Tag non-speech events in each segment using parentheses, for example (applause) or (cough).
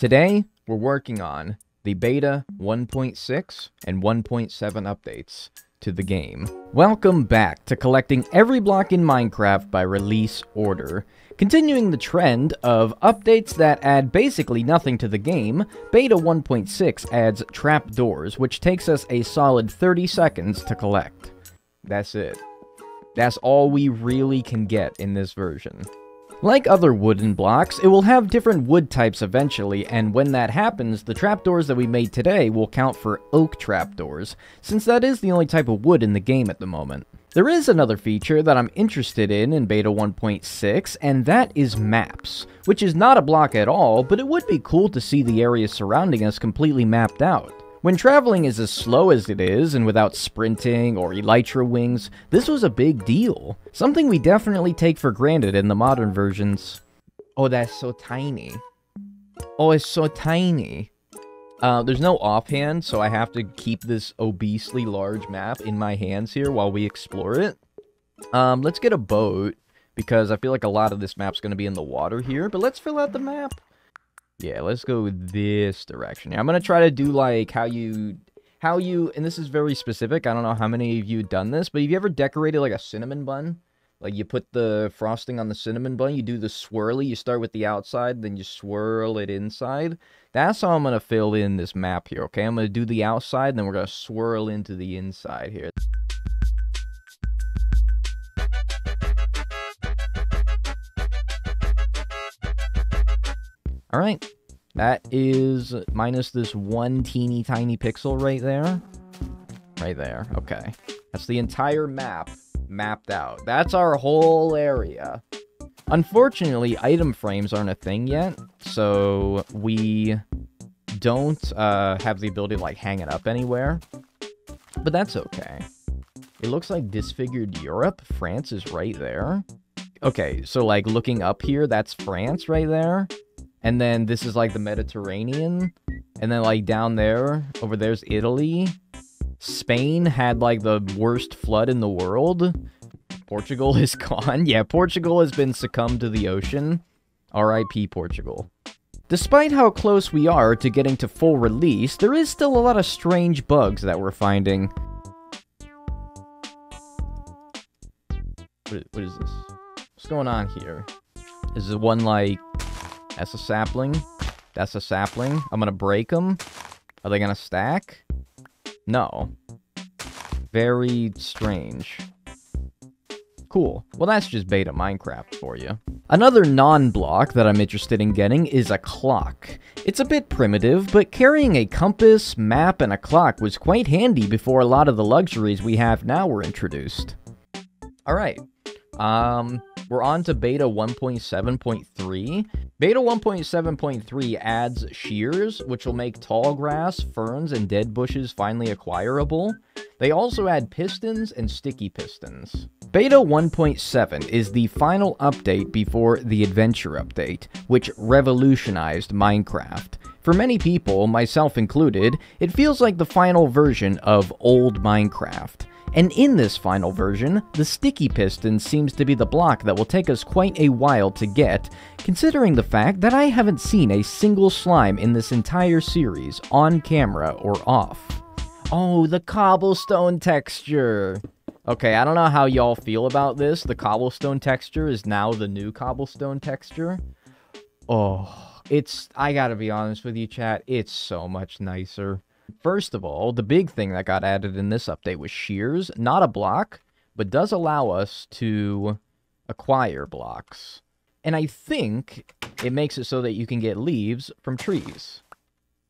Today, we're working on the beta 1.6 and 1.7 updates to the game. Welcome back to collecting every block in Minecraft by release order. Continuing the trend of updates that add basically nothing to the game, Beta 1.6 adds trapdoors, which takes us a solid 30 seconds to collect. That's it. That's all we really can get in this version. Like other wooden blocks, it will have different wood types eventually, and when that happens, the trapdoors that we made today will count for oak trapdoors, since that is the only type of wood in the game at the moment. There is another feature that I'm interested in in Beta 1.6, and that is maps, which is not a block at all, but it would be cool to see the areas surrounding us completely mapped out. When traveling is as slow as it is, and without sprinting or elytra wings, this was a big deal. Something we definitely take for granted in the modern versions. Oh, that's so tiny. Oh, it's so tiny. Uh, there's no offhand, so I have to keep this obesely large map in my hands here while we explore it. Um, let's get a boat, because I feel like a lot of this map's going to be in the water here, but let's fill out the map. Yeah, let's go this direction. I'm going to try to do, like, how you... How you... And this is very specific. I don't know how many of you done this, but have you ever decorated, like, a cinnamon bun? Like, you put the frosting on the cinnamon bun, you do the swirly, you start with the outside, then you swirl it inside. That's how I'm going to fill in this map here, okay? I'm going to do the outside, then we're going to swirl into the inside here. Alright, that is minus this one teeny tiny pixel right there. Right there, okay. That's the entire map mapped out. That's our whole area. Unfortunately, item frames aren't a thing yet, so we don't uh, have the ability to like hang it up anywhere. But that's okay. It looks like disfigured Europe. France is right there. Okay, so like looking up here, that's France right there. And then this is like the Mediterranean. And then like down there, over there's Italy. Spain had like the worst flood in the world. Portugal (laughs) is gone. Yeah, Portugal has been succumbed to the ocean. RIP Portugal. Despite how close we are to getting to full release, there is still a lot of strange bugs that we're finding. What is, what is this? What's going on here? Is it one like... That's a sapling? That's a sapling? I'm gonna break them? Are they gonna stack? No. Very strange. Cool. Well, that's just beta Minecraft for you. Another non-block that I'm interested in getting is a clock. It's a bit primitive, but carrying a compass, map, and a clock was quite handy before a lot of the luxuries we have now were introduced. Alright. Um, we're on to beta 1.7.3. Beta 1.7.3 adds shears, which will make tall grass, ferns, and dead bushes finally acquirable. They also add pistons and sticky pistons. Beta 1.7 is the final update before the Adventure Update, which revolutionized Minecraft. For many people, myself included, it feels like the final version of old Minecraft. And in this final version, the sticky piston seems to be the block that will take us quite a while to get, considering the fact that I haven't seen a single slime in this entire series, on camera or off. Oh, the cobblestone texture! Okay, I don't know how y'all feel about this. The cobblestone texture is now the new cobblestone texture. Oh, it's... I gotta be honest with you, chat. It's so much nicer. First of all, the big thing that got added in this update was shears. Not a block, but does allow us to acquire blocks. And I think it makes it so that you can get leaves from trees.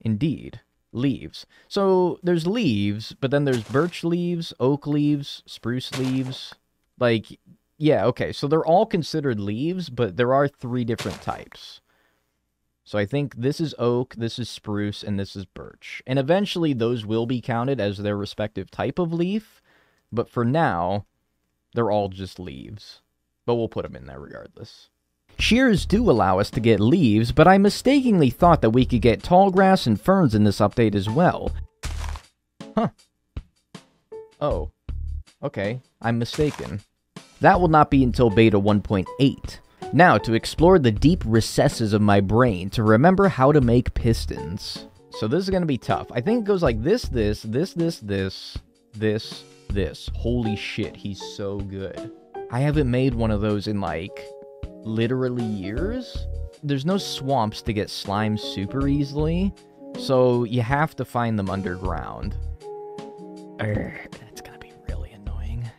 Indeed, leaves. So there's leaves, but then there's birch leaves, oak leaves, spruce leaves. Like, yeah, okay, so they're all considered leaves, but there are three different types. So I think this is oak, this is spruce, and this is birch. And eventually those will be counted as their respective type of leaf, but for now, they're all just leaves. But we'll put them in there regardless. Shears do allow us to get leaves, but I mistakenly thought that we could get tall grass and ferns in this update as well. Huh. Oh. Okay, I'm mistaken. That will not be until beta 1.8. Now, to explore the deep recesses of my brain to remember how to make pistons. So this is going to be tough. I think it goes like this, this, this, this, this, this, this. Holy shit, he's so good. I haven't made one of those in like literally years. There's no swamps to get slime super easily, so you have to find them underground. Urgh,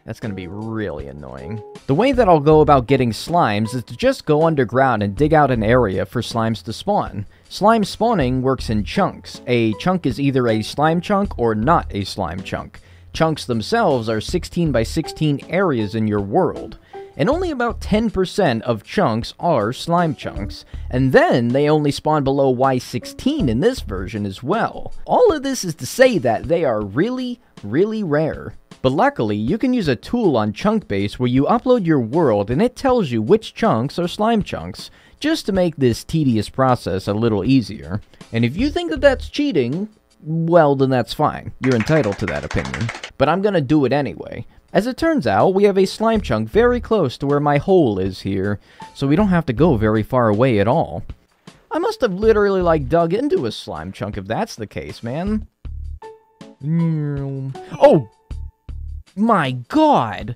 That's gonna be really annoying. The way that I'll go about getting slimes is to just go underground and dig out an area for slimes to spawn. Slime spawning works in chunks. A chunk is either a slime chunk or not a slime chunk. Chunks themselves are 16 by 16 areas in your world and only about 10% of chunks are slime chunks, and then they only spawn below Y16 in this version as well. All of this is to say that they are really, really rare. But luckily, you can use a tool on Chunkbase where you upload your world and it tells you which chunks are slime chunks, just to make this tedious process a little easier. And if you think that that's cheating, well, then that's fine. You're entitled to that opinion. But I'm gonna do it anyway. As it turns out, we have a slime chunk very close to where my hole is here, so we don't have to go very far away at all. I must have literally, like, dug into a slime chunk if that's the case, man. Oh! My god!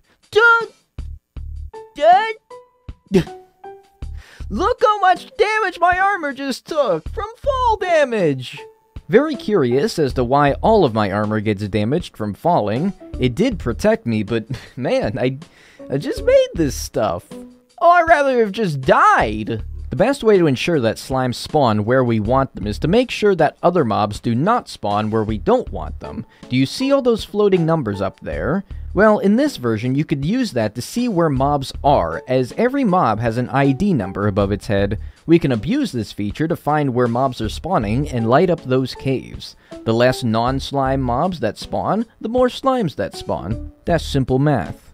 Look how much damage my armor just took from fall damage! Very curious as to why all of my armor gets damaged from falling. It did protect me, but (laughs) man, I, I just made this stuff. Oh, I'd rather have just died. The best way to ensure that slimes spawn where we want them is to make sure that other mobs do not spawn where we don't want them. Do you see all those floating numbers up there? Well, in this version, you could use that to see where mobs are, as every mob has an ID number above its head. We can abuse this feature to find where mobs are spawning and light up those caves. The less non-slime mobs that spawn, the more slimes that spawn. That's simple math.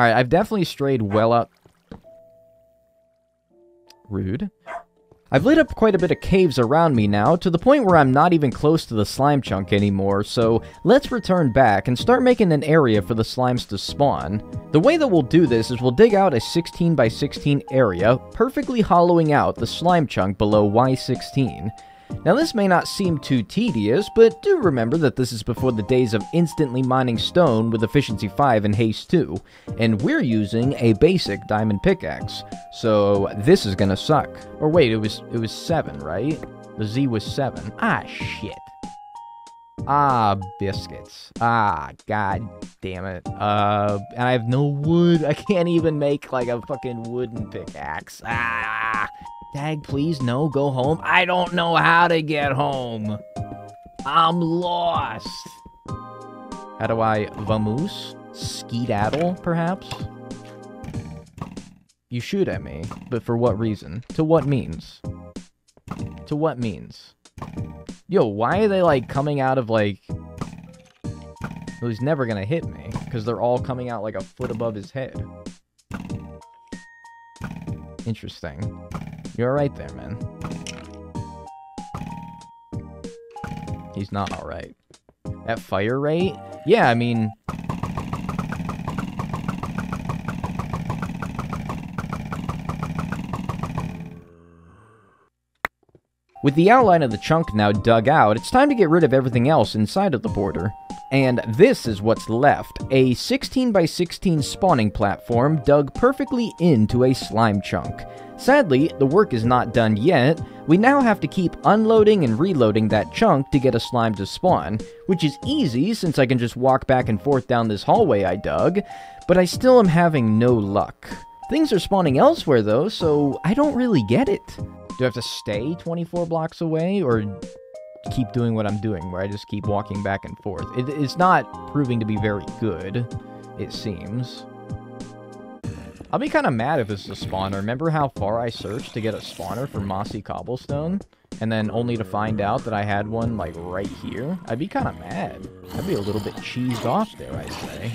Alright, I've definitely strayed well up... Rude. I've lit up quite a bit of caves around me now, to the point where I'm not even close to the slime chunk anymore, so let's return back and start making an area for the slimes to spawn. The way that we'll do this is we'll dig out a 16 by 16 area, perfectly hollowing out the slime chunk below Y16. Now this may not seem too tedious, but do remember that this is before the days of instantly mining stone with efficiency 5 and haste 2, and we're using a basic diamond pickaxe, so this is gonna suck. Or wait, it was it was 7, right? The Z was 7. Ah, shit. Ah, biscuits. Ah, god damn it. Uh, and I have no wood. I can't even make, like, a fucking wooden pickaxe. Ah! Dag, please, no, go home. I don't know how to get home. I'm lost. How do I vamoose? Skedaddle, perhaps? You shoot at me, but for what reason? To what means? To what means? Yo, why are they, like, coming out of, like... He's never gonna hit me, because they're all coming out, like, a foot above his head. Interesting. You're right there, man. He's not alright. At fire rate? Yeah, I mean... With the outline of the chunk now dug out, it's time to get rid of everything else inside of the border. And this is what's left, a 16 by 16 spawning platform dug perfectly into a slime chunk. Sadly, the work is not done yet. We now have to keep unloading and reloading that chunk to get a slime to spawn, which is easy since I can just walk back and forth down this hallway I dug, but I still am having no luck. Things are spawning elsewhere though, so I don't really get it. Do I have to stay 24 blocks away, or keep doing what I'm doing, where I just keep walking back and forth? It, it's not proving to be very good, it seems. I'll be kind of mad if it's a spawner. Remember how far I searched to get a spawner for Mossy Cobblestone? And then only to find out that I had one, like, right here? I'd be kind of mad. I'd be a little bit cheesed off there, I say.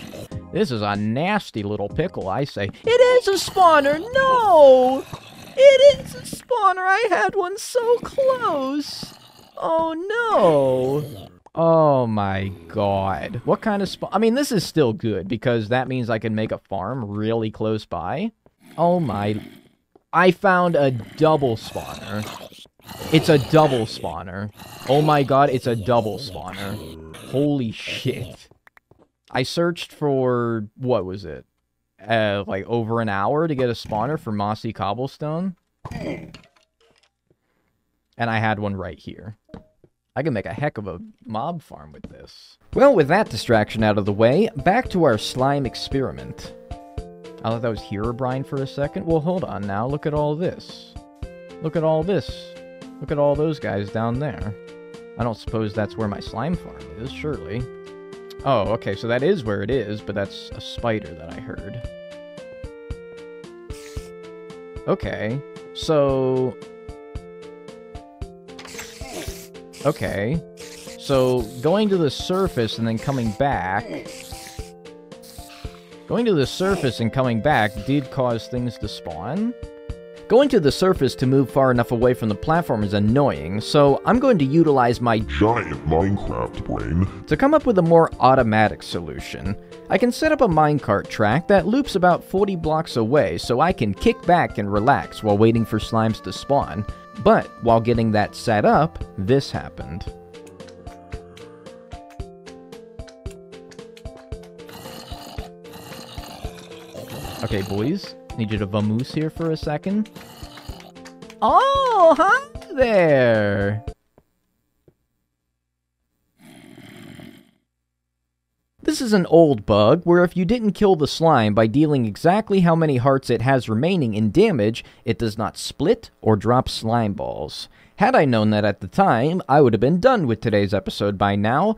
This is a nasty little pickle, I say. It is a spawner! No! It is a spawner! I had one so close! Oh, no! Oh my god. What kind of spawn? I mean, this is still good because that means I can make a farm really close by. Oh my... I found a double spawner. It's a double spawner. Oh my god, it's a double spawner. Holy shit. I searched for, what was it? Uh, like over an hour to get a spawner for Mossy Cobblestone. And I had one right here. I can make a heck of a mob farm with this. Well, with that distraction out of the way, back to our slime experiment. I thought that was Herobrine for a second. Well, hold on now. Look at all this. Look at all this. Look at all those guys down there. I don't suppose that's where my slime farm is, surely. Oh, okay, so that is where it is, but that's a spider that I heard. Okay, so... Okay. So, going to the surface and then coming back... Going to the surface and coming back did cause things to spawn? Going to the surface to move far enough away from the platform is annoying, so I'm going to utilize my giant Minecraft brain to come up with a more automatic solution. I can set up a minecart track that loops about 40 blocks away so I can kick back and relax while waiting for slimes to spawn. But while getting that set up, this happened. Okay, boys. Need you to vamoose here for a second. Oh, hi there! This is an old bug where if you didn't kill the slime by dealing exactly how many hearts it has remaining in damage, it does not split or drop slime balls. Had I known that at the time, I would have been done with today's episode by now.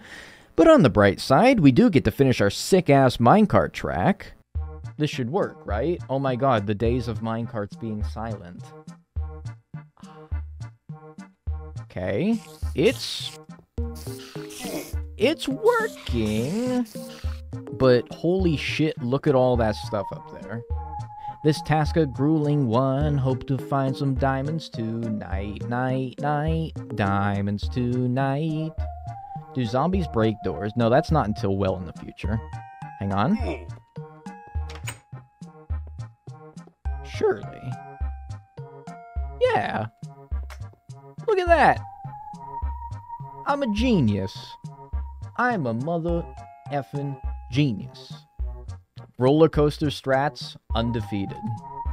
But on the bright side, we do get to finish our sick-ass minecart track. This should work, right? Oh my god, the days of minecarts being silent. Okay. It's... It's working! But holy shit, look at all that stuff up there. This task a grueling one, hope to find some diamonds tonight, night, night, diamonds tonight. Do zombies break doors? No, that's not until well in the future. Hang on. Hmm. Surely. Yeah. Look at that. I'm a genius. I'm a mother effing genius. Roller coaster strats undefeated.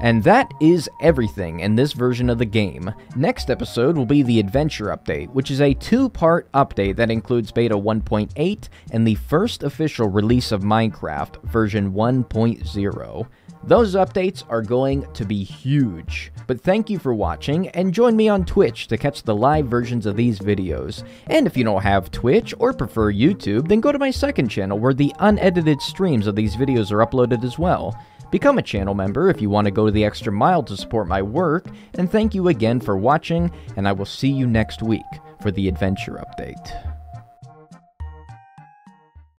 And that is everything in this version of the game. Next episode will be the Adventure Update, which is a two-part update that includes Beta 1.8 and the first official release of Minecraft, version 1.0. Those updates are going to be huge. But thank you for watching, and join me on Twitch to catch the live versions of these videos. And if you don't have Twitch or prefer YouTube, then go to my second channel where the unedited streams of these videos are uploaded as well. Become a channel member if you want to go the extra mile to support my work, and thank you again for watching, and I will see you next week for the Adventure Update.